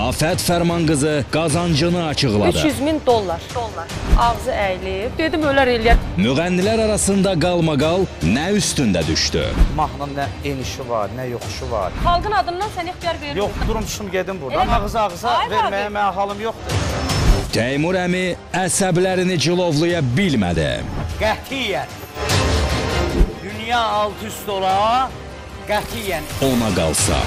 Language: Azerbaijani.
Afət Fərman qızı qazancını açıqladı. 300 min dollar. Dollar. Ağzı əyilib. Dedim ölər eləyər. Müğənnilər arasında qalmaqal nə üstündə düşdü? Mahnının nə enişi var, nə yoxuşu var. Xalqın adından sən ixtiyar verirsən. Yox, durmuşum gedim buradan. Elə- Ağza-ağza Ay verməyə abi. mənə halım yoxdur. Teymur əmi əsəblərini cilovlaya bilmədi. Qətiyyən. Dünya alt üst ola, qətiyyən Ona qalsa